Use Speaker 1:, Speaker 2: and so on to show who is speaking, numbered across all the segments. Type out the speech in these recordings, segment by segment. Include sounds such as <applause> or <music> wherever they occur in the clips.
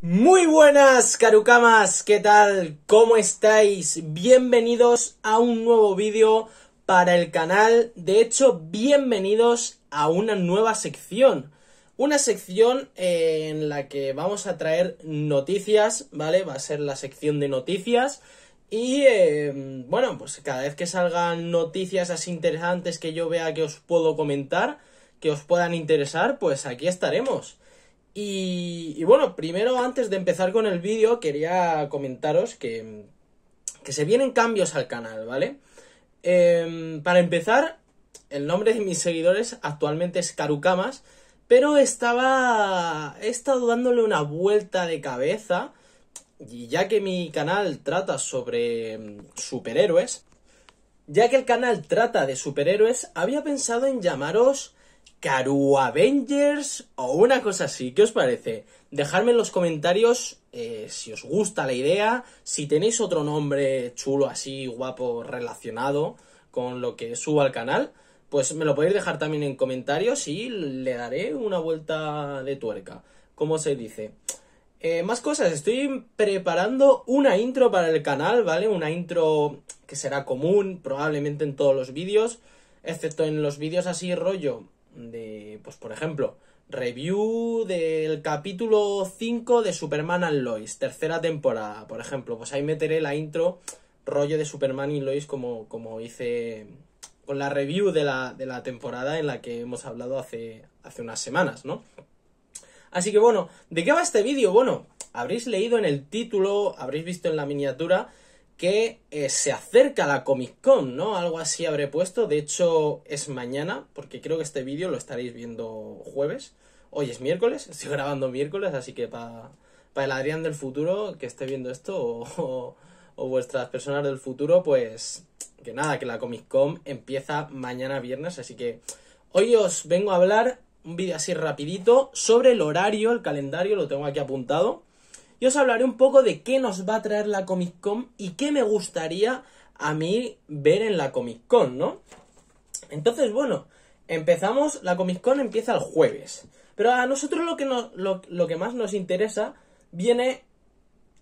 Speaker 1: Muy buenas, Carucamas, ¿qué tal? ¿Cómo estáis? Bienvenidos a un nuevo vídeo para el canal. De hecho, bienvenidos a una nueva sección. Una sección en la que vamos a traer noticias, ¿vale? Va a ser la sección de noticias. Y eh, bueno, pues cada vez que salgan noticias así interesantes que yo vea que os puedo comentar, que os puedan interesar, pues aquí estaremos. Y, bueno, primero antes de empezar con el vídeo quería comentaros que, que se vienen cambios al canal, ¿vale? Em, para empezar, el nombre de mis seguidores actualmente es Carucamas, pero estaba... he estado dándole una vuelta de cabeza y ya que mi canal trata sobre em, superhéroes, ya que el canal trata de superhéroes, había pensado en llamaros Caru Avengers o una cosa así. ¿Qué os parece? Dejadme en los comentarios eh, si os gusta la idea, si tenéis otro nombre chulo así, guapo, relacionado con lo que subo al canal, pues me lo podéis dejar también en comentarios y le daré una vuelta de tuerca. ¿Cómo se dice? Eh, más cosas, estoy preparando una intro para el canal, ¿vale? Una intro que será común probablemente en todos los vídeos, excepto en los vídeos así rollo de, pues por ejemplo, review del capítulo 5 de Superman and Lois, tercera temporada, por ejemplo, pues ahí meteré la intro rollo de Superman y Lois como, como hice con la review de la, de la temporada en la que hemos hablado hace, hace unas semanas, ¿no? Así que bueno, ¿de qué va este vídeo? Bueno, habréis leído en el título, habréis visto en la miniatura que eh, se acerca la Comic Con, ¿no? Algo así habré puesto. De hecho, es mañana, porque creo que este vídeo lo estaréis viendo jueves. Hoy es miércoles, <laughs> estoy grabando miércoles, así que para el Adrián del futuro que esté viendo esto, o, o, vuestras personas del futuro, pues que nada, que la Comic Con empieza mañana viernes, así que hoy os vengo a hablar un vídeo así rapidito sobre el horario, el calendario, lo tengo aquí apuntado y os hablaré un poco de qué nos va a traer la Comic Con y qué me gustaría a mí ver en la Comic Con, ¿no? Entonces, bueno, empezamos, la Comic Con empieza el jueves, pero a nosotros lo que, lo, que más nos interesa viene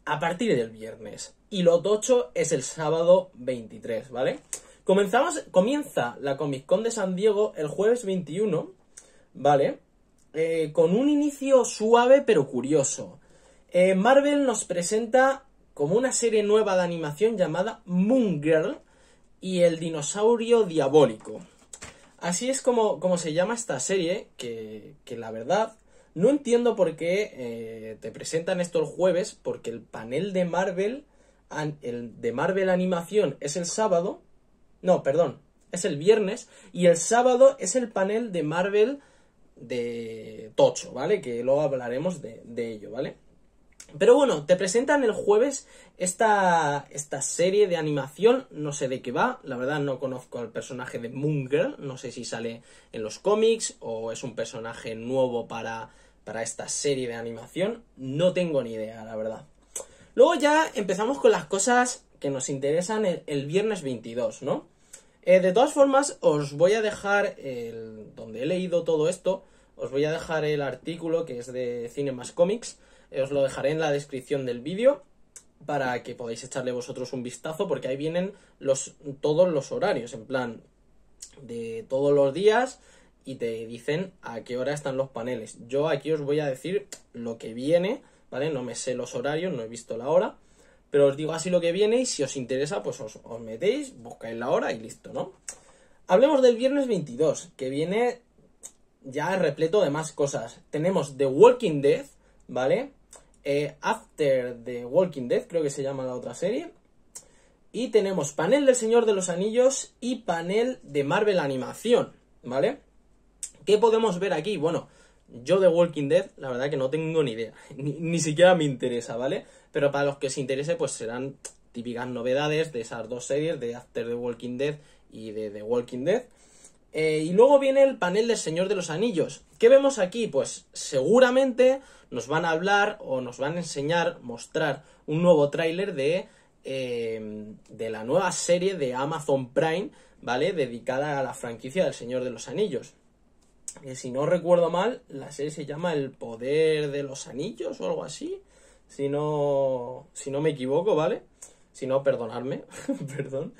Speaker 1: a partir del viernes y lo tocho es el sábado 23, ¿vale? Comenzamos, comienza la Comic Con de San Diego el jueves 21, ¿vale? Eh, con un inicio suave pero curioso. Eh, Marvel nos presenta como una serie nueva de animación llamada Moon Girl y el dinosaurio diabólico. Así es como, como se llama esta serie, que, que, la verdad no entiendo por qué eh, te presentan esto el jueves, porque el panel de Marvel, el de Marvel Animación es el sábado, no, perdón, es el viernes, y el sábado es el panel de Marvel de Tocho, ¿vale? Que luego hablaremos de, de ello, ¿vale? Pero bueno, te presentan el jueves esta, esta serie de animación, no sé de qué va, la verdad no conozco al personaje de Moon Girl, no sé si sale en los cómics o es un personaje nuevo para, para esta serie de animación, no tengo ni idea, la verdad. Luego ya empezamos con las cosas que nos interesan el, viernes 22, ¿no? Eh, de todas formas, os voy a dejar el, donde he leído todo esto, os voy a dejar el artículo que es de Cinemas Comics, os lo dejaré en la descripción del vídeo para que podáis echarle vosotros un vistazo porque ahí vienen los, todos los horarios, en plan de todos los días y te dicen a qué hora están los paneles. Yo aquí os voy a decir lo que viene, ¿vale? No me sé los horarios, no he visto la hora, pero os digo así lo que viene y si os interesa, pues os, os metéis, buscáis la hora y listo, ¿no? Hablemos del viernes 22, que viene ya repleto de más cosas. Tenemos The Walking Dead, ¿vale? Eh, After the Walking Dead, creo que se llama la otra serie. Y tenemos panel del Señor de los Anillos y panel de Marvel Animación, ¿vale? ¿Qué podemos ver aquí? Bueno, yo de Walking Dead, la verdad que no tengo ni idea, <laughs> ni, siquiera me interesa, ¿vale? Pero para los que se interese, pues serán típicas novedades de esas dos series, de After the Walking Dead y de The Walking Dead. Eh, y luego viene el panel del Señor de los Anillos. ¿Qué vemos aquí? Pues seguramente nos van a hablar o nos van a enseñar, mostrar un nuevo tráiler de, eh, de la nueva serie de Amazon Prime, ¿vale? Dedicada a la franquicia del Señor de los Anillos. si no recuerdo mal, la serie se llama El Poder de los Anillos o algo así. si no, si no me equivoco, ¿vale? Si no, perdonadme, <laughs> perdón.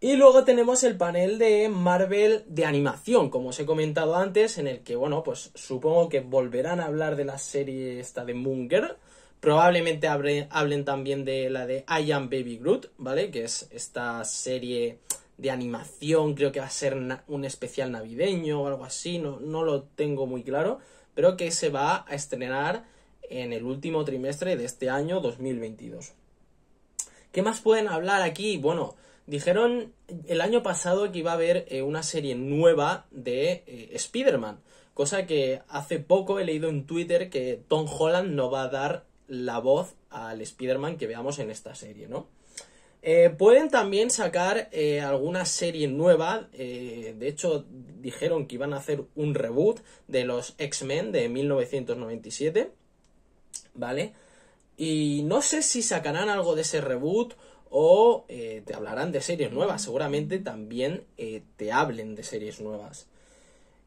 Speaker 1: Y luego tenemos el panel de Marvel de animación, como os he comentado antes, en el que, bueno, pues supongo que volverán a hablar de la serie esta de Munger. Probablemente hablen también de la de I Am Baby Groot, ¿vale? Que es esta serie de animación, creo que va a ser un especial navideño o algo así, no, no lo tengo muy claro, pero que se va a estrenar en el último trimestre de este año 2022. ¿Qué más pueden hablar aquí? Bueno, Dijeron el año pasado que iba a haber eh, una serie nueva de eh, Spider-Man, cosa que hace poco he leído en Twitter que Tom Holland no va a dar la voz al Spider-Man que veamos en esta serie, ¿no? Eh, pueden también sacar alguna serie nueva, de hecho dijeron que iban a hacer un reboot de los X-Men de 1997, ¿vale? Y no sé si sacarán algo de ese reboot o eh, te hablarán de series nuevas, seguramente también eh, te hablen de series nuevas.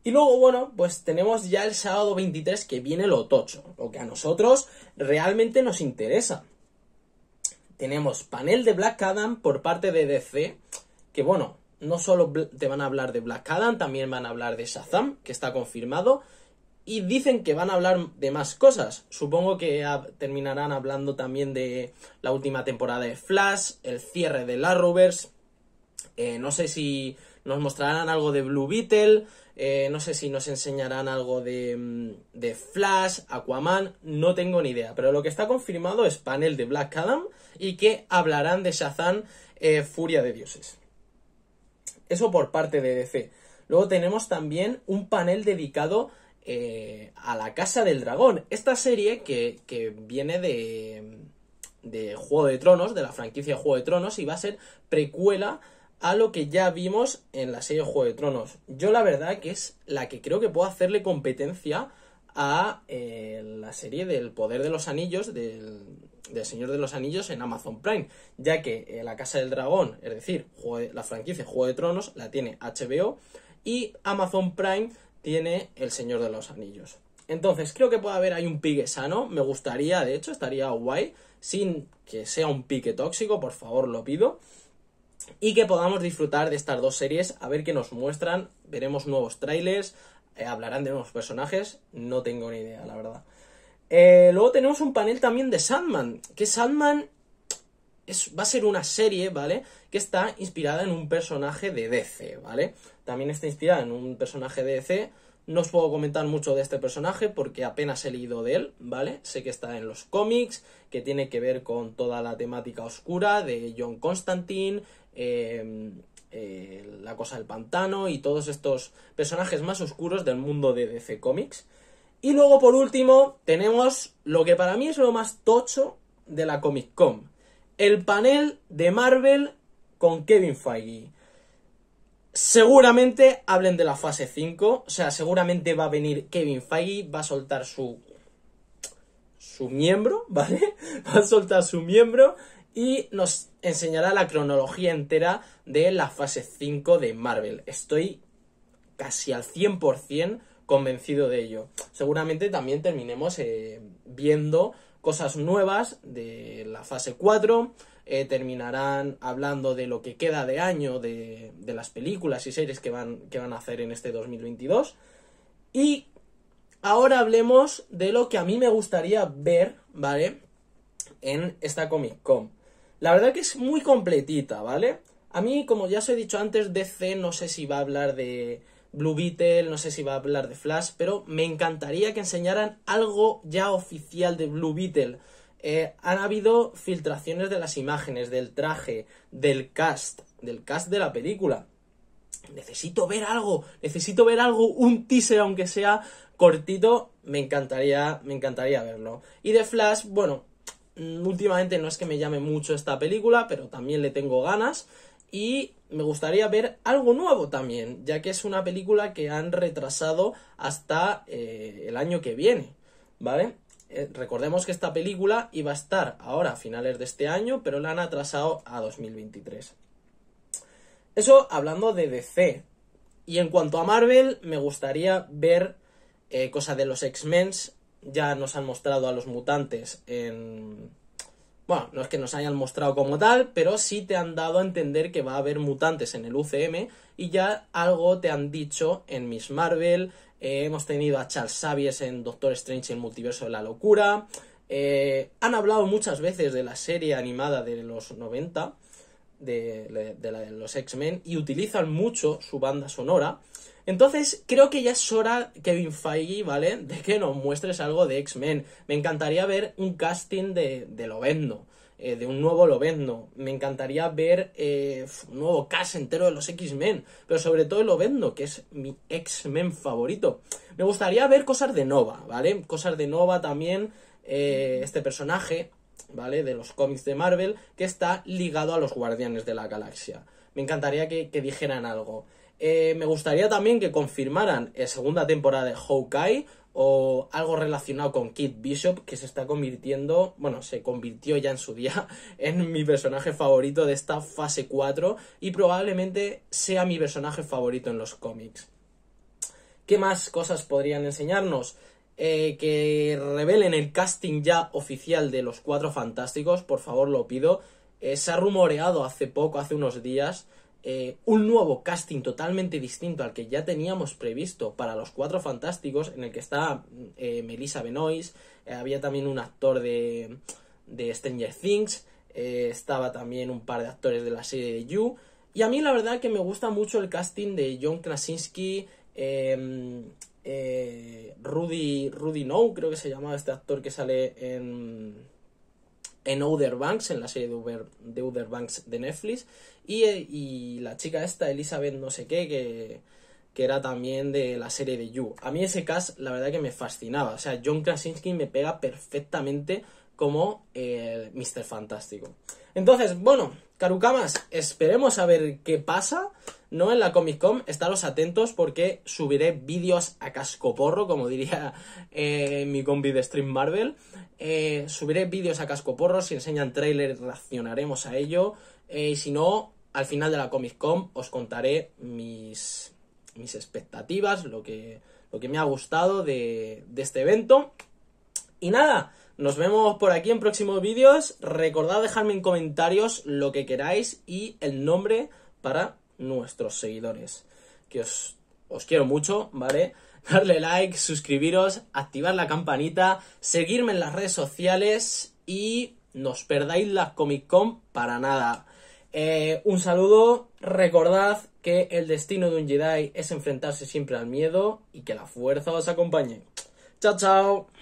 Speaker 1: Y luego, bueno, pues tenemos ya el sábado 23 que viene lo tocho, lo que a nosotros realmente nos interesa. Tenemos panel de Black Adam por parte de DC, que bueno, no solo te van a hablar de Black Adam, también van a hablar de Shazam, que está confirmado, y dicen que van a hablar de más cosas. Supongo que terminarán hablando también de la última temporada de Flash, el cierre de la. Eh, no sé si nos mostrarán algo de Blue Beetle. Eh, no sé si nos enseñarán algo de, mm, de, Flash, Aquaman, no tengo ni idea. Pero lo que está confirmado es panel de Black Adam y que hablarán de Shazam, eh, Furia de Dioses. Eso por parte de DC. Luego tenemos también un panel dedicado eh, a la Casa del Dragón. Esta serie que, viene de, de Juego de Tronos, de la franquicia Juego de Tronos, y va a ser precuela a lo que ya vimos en la serie Juego de Tronos. Yo la verdad que es la que creo que puedo hacerle competencia a eh, la serie del Poder de los Anillos, del, Señor de los Anillos en Amazon Prime, ya que eh, la Casa del Dragón, es decir, la franquicia Juego de Tronos, la tiene HBO y Amazon Prime tiene El Señor de los Anillos. Entonces, creo que puede haber ahí un pique sano. Me gustaría, de hecho, estaría guay. Sin que sea un pique tóxico, por favor, lo pido. Y que podamos disfrutar de estas dos series, a ver qué nos muestran. Veremos nuevos trailers, eh, hablarán de nuevos personajes. No tengo ni idea, la verdad. Eh, luego tenemos un panel también de Sandman. Que Sandman va a ser una serie, ¿vale? Que está inspirada en un personaje de DC, ¿vale? También está inspirada en un personaje de DC. No os puedo comentar mucho de este personaje porque apenas he leído de él, ¿vale? Sé que está en los cómics, que tiene que ver con toda la temática oscura de John Constantine, em, eh, la cosa del pantano y todos estos personajes más oscuros del mundo de DC Comics. Y luego, por último, tenemos lo que para mí es lo más tocho de la Comic Con. El panel de Marvel con Kevin Feige. Seguramente hablen de la fase 5, o sea, seguramente va a venir Kevin Feige, va a soltar su su miembro, <laughs> ¿vale? Va a soltar su miembro y nos enseñará la cronología entera de la fase 5 de Marvel. Estoy casi al 100% convencido de ello. Seguramente también terminemos eh, viendo cosas nuevas de la fase 4, eh, terminarán hablando de lo que queda de año de, las películas y series que van, que van a hacer en este 2022. Y ahora hablemos de lo que a mí me gustaría ver, ¿vale? En esta Comic Con. La verdad que es muy completita, ¿vale? A mí, como ya os he dicho antes, DC no sé si va a hablar de Blue Beetle, no sé si va a hablar de Flash, pero me encantaría que enseñaran algo ya oficial de Blue Beetle. Eh, han habido filtraciones de las imágenes, del traje, del cast, del cast de la película. Necesito ver algo, necesito ver algo, un teaser aunque sea cortito, me encantaría, me encantaría verlo. Y de Flash, bueno, mm, últimamente no es que me llame mucho esta película, pero también le tengo ganas y me gustaría ver algo nuevo también, ya que es una película que han retrasado hasta eh, el año que viene, ¿vale? Eh, recordemos que esta película iba a estar ahora a finales de este año, pero la han atrasado a 2023. Eso hablando de DC. Y en cuanto a Marvel, me gustaría ver eh, cosas de los X-Men, ya nos han mostrado a los mutantes en... Bueno, no es que nos hayan mostrado como tal, pero sí te han dado a entender que va a haber mutantes en el UCM y ya algo te han dicho en Miss Marvel, eh, hemos tenido a Charles Xavier en Doctor Strange en Multiverso de la Locura, eh, han hablado muchas veces de la serie animada de los 90, de, de los X-Men, y utilizan mucho su banda sonora. Entonces, creo que ya es hora, Kevin Feige, ¿vale? De que nos muestres algo de X-Men. Me encantaría ver un casting de, de Lovendo, eh, de un nuevo Lovendo. Me encantaría ver eh, un nuevo cast entero de los X-Men, pero sobre todo Lovendo, que es mi X-Men favorito. Me gustaría ver cosas de Nova, ¿vale? Cosas de Nova también, eh, este personaje, ¿vale? De los cómics de Marvel, que está ligado a los Guardianes de la Galaxia. Me encantaría que, que dijeran algo. Eh, me gustaría también que confirmaran la segunda temporada de Hawkeye o algo relacionado con Kid Bishop, que se está convirtiendo, bueno, se convirtió ya en su día <laughs> en mi personaje favorito de esta fase 4 y probablemente sea mi personaje favorito en los cómics. ¿Qué más cosas podrían enseñarnos? Eh, que revelen el casting ya oficial de los Cuatro Fantásticos, por favor lo pido. Eh, se ha rumoreado hace poco, hace unos días, eh, un nuevo casting totalmente distinto al que ya teníamos previsto para los Cuatro Fantásticos, en el que está eh, Melissa Benoist, eh, había también un actor de, de Stranger Things, estaba también un par de actores de la serie de You, y a mí la verdad que me gusta mucho el casting de John Krasinski, em, Rudy, Rudy No, creo que se llamaba este actor que sale en en Outer Banks, en la serie de, de Outer Banks de Netflix, y, y, la chica esta, Elizabeth no sé qué, que, que, era también de la serie de You. A mí ese cast, la verdad que me fascinaba. O sea, John Krasinski me pega perfectamente como eh, Mr. Fantástico. Entonces, bueno, Carucamas, esperemos a ver qué pasa, ¿no? En la Comic Con, estaros atentos porque subiré vídeos a cascoporro, como diría eh, mi combi de Stream Marvel. Eh, subiré vídeos a cascoporro, si enseñan trailer reaccionaremos a ello. Eh, y si no, al final de la Comic Con os contaré mis, mis expectativas, lo que, lo que me ha gustado de, de este evento. Y nada, nos vemos por aquí en próximos vídeos. Recordad dejarme en comentarios lo que queráis y el nombre para nuestros seguidores. Que os, os quiero mucho, ¿vale? <laughs> Darle like, suscribiros, activar la campanita, seguirme en las redes sociales y no os perdáis la Comic Con para nada. Eh, un saludo, recordad que el destino de un Jedi es enfrentarse siempre al miedo y que la fuerza os acompañe. Chao, chao.